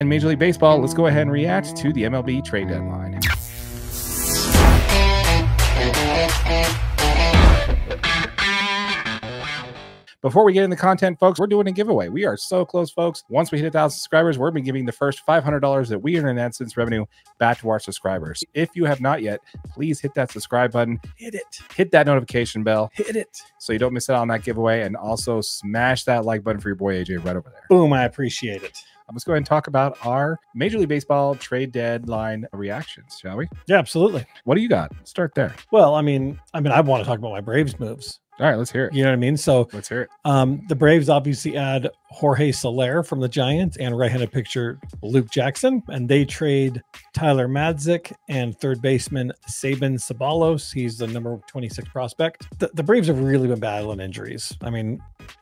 In Major League Baseball, let's go ahead and react to the MLB trade deadline. Before we get into content, folks, we're doing a giveaway. We are so close, folks. Once we hit a thousand subscribers, we're going to be giving the first $500 that we earn in AdSense revenue back to our subscribers. If you have not yet, please hit that subscribe button, hit it, hit that notification bell, hit it, so you don't miss out on that giveaway, and also smash that like button for your boy AJ right over there. Boom, I appreciate it. Let's go ahead and talk about our Major League Baseball trade deadline reactions, shall we? Yeah, absolutely. What do you got? Let's start there. Well, I mean, I mean, I want to talk about my Braves moves. All right, let's hear it. You know what I mean? So Let's hear it. um, the Braves obviously add Jorge Soler from the Giants and right-handed pitcher Luke Jackson, and they trade Tyler Matzek and third baseman Sabin Ceballos. He's the number 26 prospect. The, the Braves have really been battling injuries. I mean,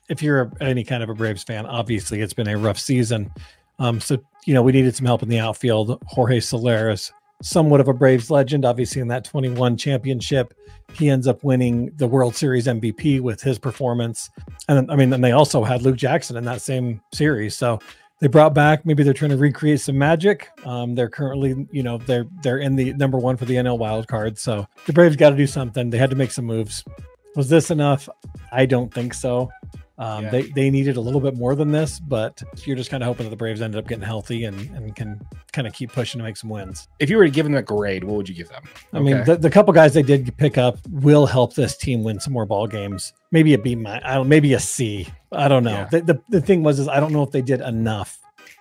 if you're a, any kind of a Braves fan, obviously it's been a rough season. Um, so you know we needed some help in the outfield. Jorge Soler is somewhat of a Braves legend, obviously in that 21 championship. He ends up winning the World Series MVP with his performance. And I mean, and they also had Luke Jackson in that same series. So they brought back, maybe they're trying to recreate some magic. Um, they're currently, you know, they're they're in the number one for the NL wild card. So the Braves got to do something. They had to make some moves. Was this enough? I don't think so. Um, Yeah. They they needed a little bit more than this, but you're just kind of hoping that the Braves ended up getting healthy and, and can kind of keep pushing to make some wins. If you were to give them a grade, what would you give them? I mean, the, the couple guys they did pick up will help this team win some more ball games. Maybe a B, mi- maybe a C. I don't know. Yeah. The, the the thing was is I don't know if they did enough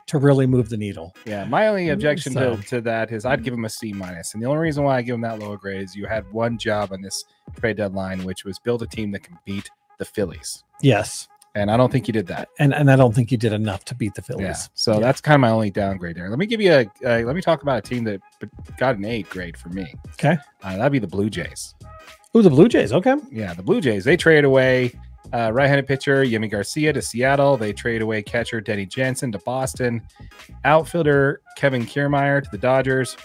to really move the needle. Yeah, my only objection So- to, to that is I'd give him a C minus, and the only reason why I give him that low a grade is you had one job on this trade deadline, which was build a team that can beat the Phillies, Yes, and I don't think you did that. and and I don't think you did enough to beat the Phillies. Yeah, so Yeah. that's kind of my only downgrade there. Let me give you a uh, let me talk about a team that got an A grade for me. Okay. uh, that'd be the Blue Jays. Ooh, the Blue Jays. Okay. Yeah, the Blue Jays they traded away uh, right-handed pitcher Yimi Garcia to Seattle. They trade away catcher Danny Jansen to Boston, outfielder Kevin Kiermaier to the Dodgers,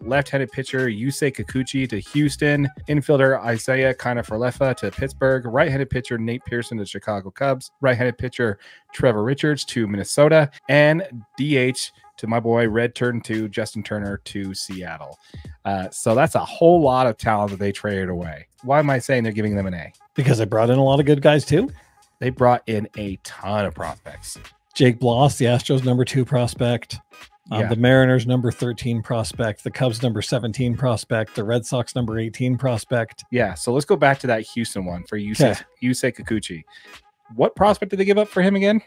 left-handed pitcher Yusei Kikuchi to Houston, infielder Isaiah Kiner-Falefa to Pittsburgh, right-handed pitcher Nate Pearson to Chicago Cubs, right-handed pitcher Trevor Richards to Minnesota, and DH to my boy Red Turn to Justin Turner to Seattle. Uh, so that's a whole lot of talent that they traded away. Why am I saying they're giving them an A? Because they brought in a lot of good guys too. They brought in a ton of prospects. Jake Bloss, the Astros number two prospect. Um, Yeah. The Mariners number 13 prospect, the Cubs number 17 prospect, the Red Sox number 18 prospect. Yeah, so let's go back to that Houston one for Yusei, Okay. Yusei Kikuchi. What prospect did they give up for him again?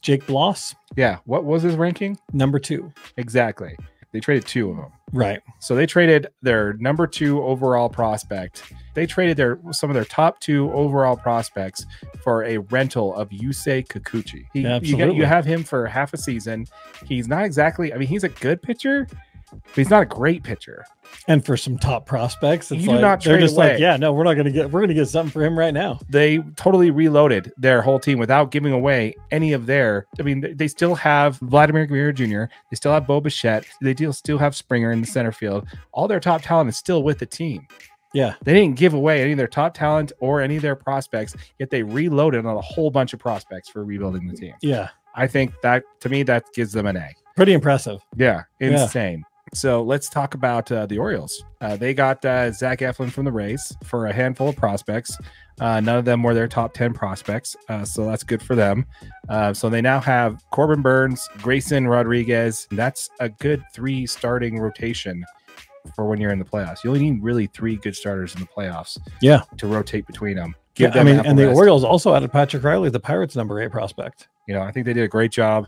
Jake Bloss, Yeah, what was his ranking? number two. Exactly. They traded two of them. Right. So they traded their number two overall prospect. They traded their some of their top two overall prospects for a rental of Yusei Kikuchi. He, Yeah, you, get, absolutely. you have him for half a season. He's not exactly. I mean, he's a good pitcher, but he's not a great pitcher. And for some top prospects, it's You like not they're trade just away. like, yeah, no, we're not gonna get we're gonna get something for him right now. They totally reloaded their whole team without giving away any of their. I mean, they- still have Vladimir Guerrero Jr. They still have Bo Bichette. They still still have Springer in the center field. All their top talent is still with the team. Yeah. They didn't give away any of their top talent or any of their prospects, yet they reloaded on a whole bunch of prospects for rebuilding the team. Yeah. I think that to me that gives them an A. Pretty impressive. Yeah, Yeah. So let's talk about uh, the Orioles. Uh, they got uh, Zach Eflin from the Rays for a handful of prospects. Uh, none of them were their top 10 prospects. Uh, so that's good for them. Uh, so they now have Corbin Burnes, Grayson Rodriguez. That's a good three starting rotation for when you're in the playoffs. You only need really three good starters in the playoffs Yeah. to rotate between them. Yeah, I mean, and the rest. Orioles also added Patrick Riley, the Pirates number eight prospect. You know, I think they did a great job.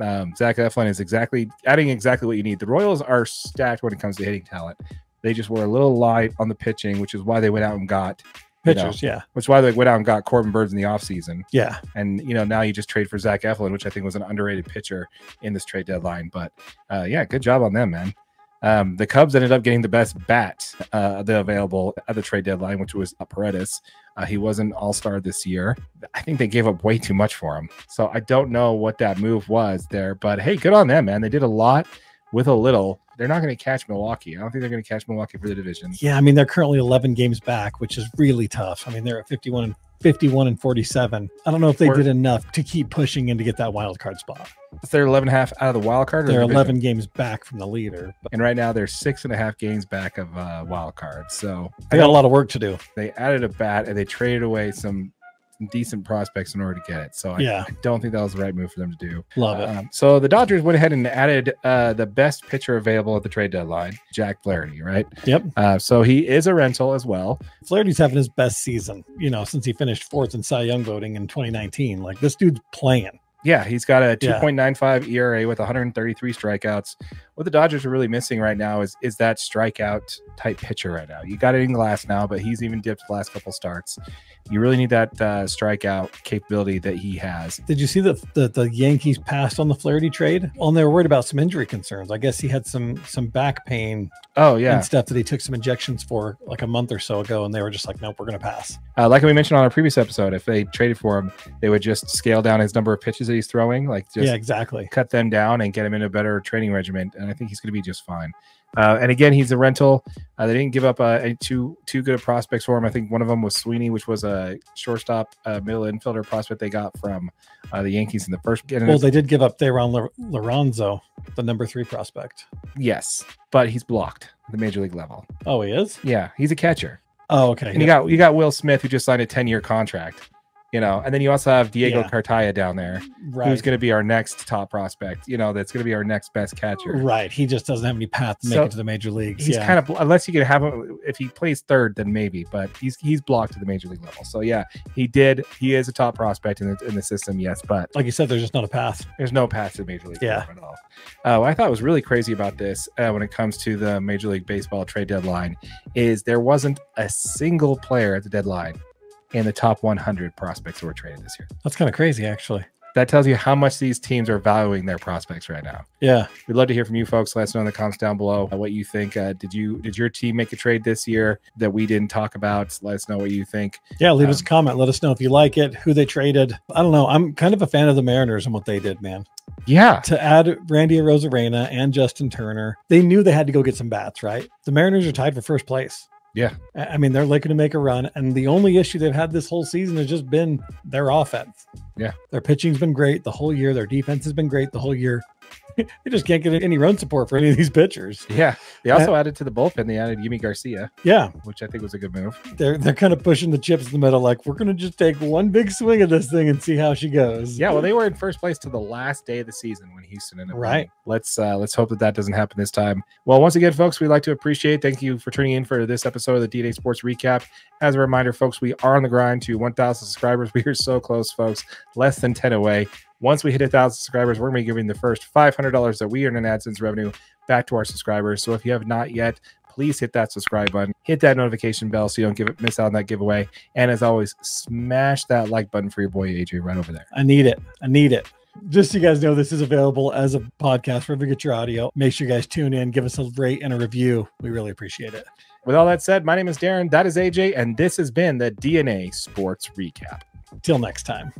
Um, Zach Eflin is exactly adding exactly what you need. The Royals are stacked when it comes to hitting talent. They just were a little light on the pitching, which is why they went out and got, you know, Pitchers, yeah. which is why they went out and got Corbin Burnes in the offseason. Yeah. And, you know, now you just trade for Zach Eflin, which I think was an underrated pitcher in this trade deadline. But uh, yeah, good job on them, man. Um, the Cubs ended up getting the best bat uh, the available at the trade deadline, which was Paredes. Uh, he was an All Star this year. I think they gave up way too much for him, so I don't know what that move was there. But hey, good on them, man. They did a lot with a little. They're not going to catch Milwaukee. I don't think they're going to catch Milwaukee for the division. Yeah, I mean they're currently 11 games back, which is really tough. I mean they're at 51 and 51 and 47. I don't know if they did enough to keep pushing in to get that wild card spot. They're 11 and a half out of the wild card? or They're the division? 11 games back from the leader. But And right now they're six and a half games back of uh, wild card. So they got a lot of work to do. they added a bat and they traded away some decent prospects in order to get it. So I, Yeah. I don't think that was the right move for them to do. Love it. Um, so the Dodgers went ahead and added uh, the best pitcher available at the trade deadline, Jack Flaherty, right? Yep. Uh, so he is a rental as well. Flaherty's having his best season, you know, since he finished fourth in Cy Young voting in 2019. Like this dude's playing. Yeah, he's got a Yeah. 2.95 ERA E with 133 strikeouts. What the Dodgers are really missing right now is is that strikeout type pitcher right now. You got it in Glasnow, but he's even dipped the last couple starts. You really need that uh, strikeout capability that he has. Did you see that the, the Yankees passed on the Flaherty trade? Well, and they were worried about some injury concerns. I guess he had some some back pain Oh yeah, and stuff that he took some injections for like a month or so ago, and they were just like, nope, we're gonna pass. uh, like we mentioned on our previous episode, if they traded for him, they would just scale down his number of pitches that he's throwing, like just yeah, exactly. cut them down and get him in a better training regiment. And I think he's going to be just fine. Uh, and again, he's a rental. Uh, they didn't give up uh, any too too good prospects for him. I think one of them was Sweeney, which was a shortstop, uh, middle infielder prospect they got from uh, the Yankees in the first. And Well, they did give up Thayron Liranzo, the number three prospect. yes, but he's blocked at the major league level. Oh, he is. Yeah, he's a catcher. Oh, okay. And you got you got Will Smith who just signed a ten year contract. You know, and then you also have Diego Yeah. Cartaya down there, right. who's going to be our next top prospect. You know, that's going to be our next best catcher. Right. He just doesn't have any path to make So, it to the major leagues. he's yeah. kind of unless you can have him if he plays third then maybe but he's he's blocked to the major league level so yeah he did he is a top prospect in the, in the system yes but like you said, there's just not a path. there's no path to the major league Yeah. at all uh, what i thought was really crazy about this uh, when it comes to the major league baseball trade deadline is there wasn't a single player at the deadline in the top 100 prospects who were traded this year That's kind of crazy, actually. that tells you how much these teams are valuing their prospects right now Yeah. We'd love to hear from you folks. Let us know in the comments down below uh, what you think. Uh, did you did your team make a trade this year that we didn't talk about? Let us know what you think. Yeah. Leave us a Um, comment. Let us know if you like it, who they traded. I don't know. I'm kind of a fan of the Mariners and what they did, man. Yeah, To add Randy Arozarena and Justin Turner, they knew they had to go get some bats, right? The Mariners are tied for first place. Yeah. I mean, they're looking to make a run. And the only issue they've had this whole season has just been their offense. Yeah. Their pitching's been great the whole year. Their defense has been great the whole year. they just can't get any run support for any of these pitchers. yeah. They also added to the bullpen. They added Yimi Garcia, Yeah. which I think was a good move. They're they're kind of pushing the chips in the middle, like we're gonna just take one big swing at this thing and see how she goes. Yeah, well, they were in first place to the last day of the season when Houston ended up Right. winning. Let's uh, let's hope that that doesn't happen this time. Well, once again, folks, we'd like to appreciate. Thank you for tuning in for this episode of the DNA Sports Recap. As a reminder, folks, we are on the grind to 1,000 subscribers. We are so close, folks. Less than 10 away. Once we hit a thousand subscribers, we're going to be giving the first $500 that we earn in AdSense revenue back to our subscribers. So if you have not yet, please hit that subscribe button, hit that notification bell so you don't give it, miss out on that giveaway. And as always, smash that like button for your boy AJ right over there. I need it. I need it. Just so you guys know, this is available as a podcast wherever you get your audio. Make sure you guys tune in, give us a rate and a review. We really appreciate it. With all that said, my name is Darren. That is AJ, and this has been the DNA Sports Recap. Till next time.